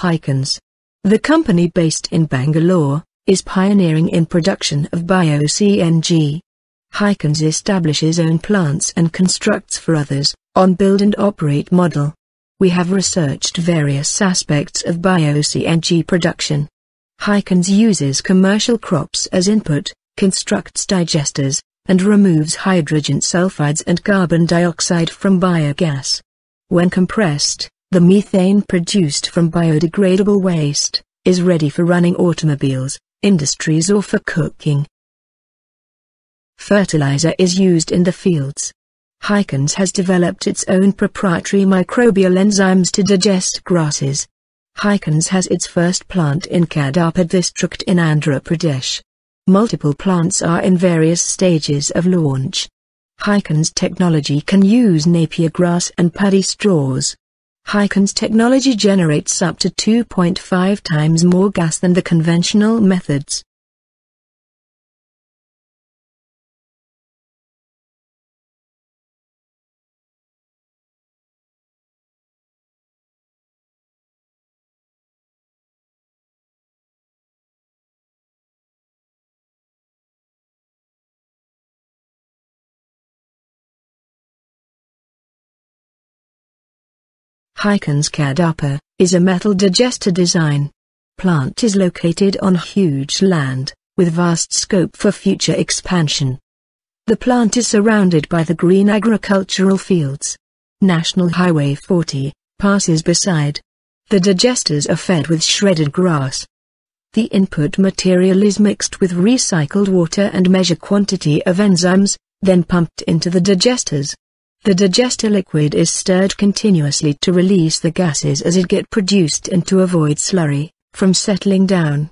Hycons. The company based in Bangalore, is pioneering in production of bio-CNG. Hycons establishes own plants and constructs for others, on build and operate model. We have researched various aspects of bio-CNG production. Hycons uses commercial crops as input, constructs digesters, and removes hydrogen sulfides and carbon dioxide from biogas. When compressed, the methane produced from biodegradable waste is ready for running automobiles, industries or for cooking. Fertilizer is used in the fields. Hycons has developed its own proprietary microbial enzymes to digest grasses. Hycons has its first plant in Kadapa district in Andhra Pradesh. Multiple plants are in various stages of launch. Hycons technology can use Napier grass and paddy straws. Hycons technology generates up to 2.5 times more gas than the conventional methods. Hycons Kadapa, is a metal digester design. Plant is located on huge land, with vast scope for future expansion. The plant is surrounded by the green agricultural fields. National Highway 40 passes beside. The digesters are fed with shredded grass. The input material is mixed with recycled water and measure quantity of enzymes, then pumped into the digesters. The digester liquid is stirred continuously to release the gases as it get produced and to avoid slurry from settling down.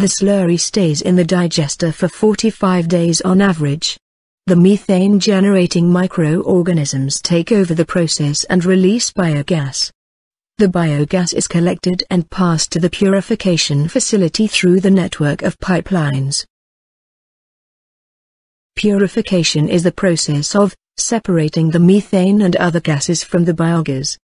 The slurry stays in the digester for 45 days on average. The methane-generating microorganisms take over the process and release biogas. The biogas is collected and passed to the purification facility through the network of pipelines. Purification is the process of separating the methane and other gases from the biogas,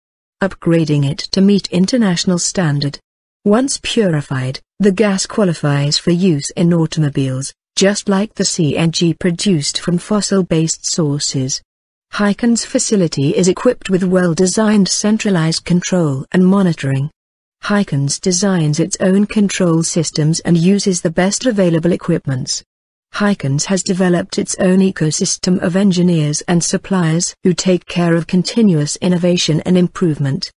upgrading it to meet international standard. Once purified, the gas qualifies for use in automobiles, just like the CNG produced from fossil-based sources. Hycons facility is equipped with well-designed centralized control and monitoring. Hycons designs its own control systems and uses the best available equipments. Hycons has developed its own ecosystem of engineers and suppliers who take care of continuous innovation and improvement.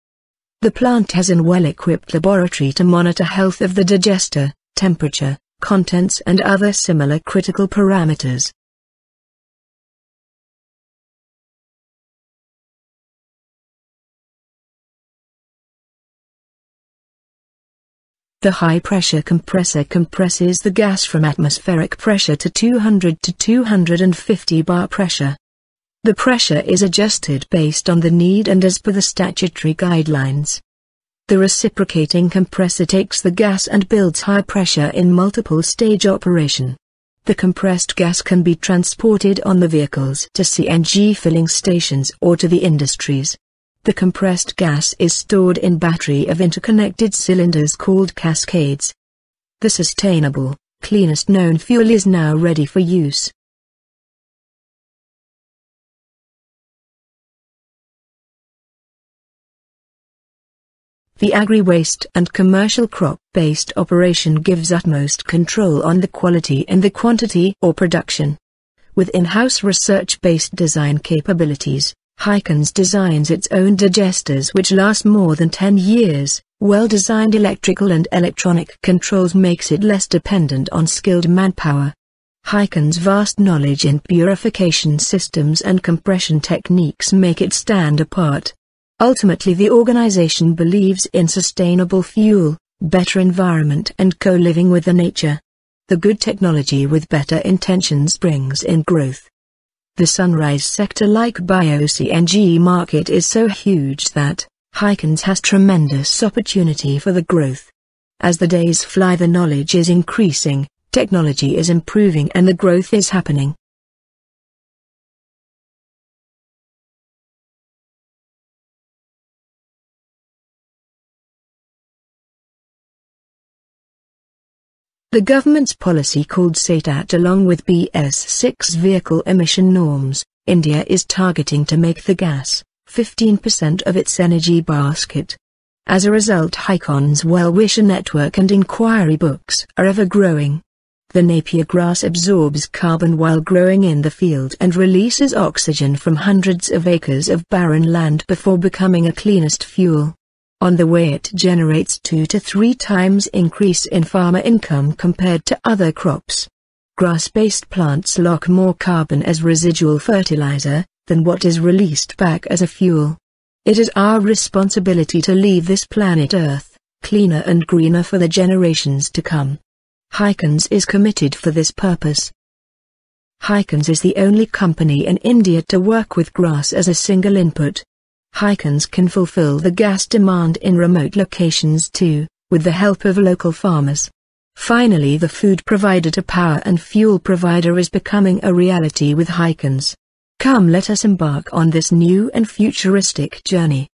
The plant has an well-equipped laboratory to monitor health of the digester, temperature, contents and other similar critical parameters. The high-pressure compressor compresses the gas from atmospheric pressure to 200 to 250 bar pressure. The pressure is adjusted based on the need and as per the statutory guidelines. The reciprocating compressor takes the gas and builds high pressure in multiple stage operation. The compressed gas can be transported on the vehicles to CNG filling stations or to the industries. The compressed gas is stored in battery of interconnected cylinders called cascades. The sustainable, cleanest known fuel is now ready for use. The agri-waste and commercial crop-based operation gives utmost control on the quality and the quantity or production. With in-house research-based design capabilities, Hycons designs its own digesters which last more than 10 years. Well-designed electrical and electronic controls makes it less dependent on skilled manpower. Hycons' vast knowledge in purification systems and compression techniques make it stand apart. Ultimately the organization believes in sustainable fuel, better environment and co-living with the nature. the good technology with better intentions brings in growth. The sunrise sector like bio-CNG market is so huge that Hycons has tremendous opportunity for the growth. As the days fly the knowledge is increasing, technology is improving and the growth is happening. The government's policy called SATAT along with BS6 vehicle emission norms, India is targeting to make the gas 15% of its energy basket. As a result Hycon's well-wisher network and inquiry books are ever growing. The Napier grass absorbs carbon while growing in the field and releases oxygen from hundreds of acres of barren land before becoming a cleanest fuel. On the way it generates two to three times increase in farmer income compared to other crops. Grass-based plants lock more carbon as residual fertilizer, than what is released back as a fuel. It is our responsibility to leave this planet Earth, cleaner and greener for the generations to come. Hycons is committed for this purpose. Hycons is the only company in India to work with grass as a single input. Hycons can fulfill the gas demand in remote locations too, with the help of local farmers. Finally the food provider to power and fuel provider is becoming a reality with Hycons. Come let us embark on this new and futuristic journey.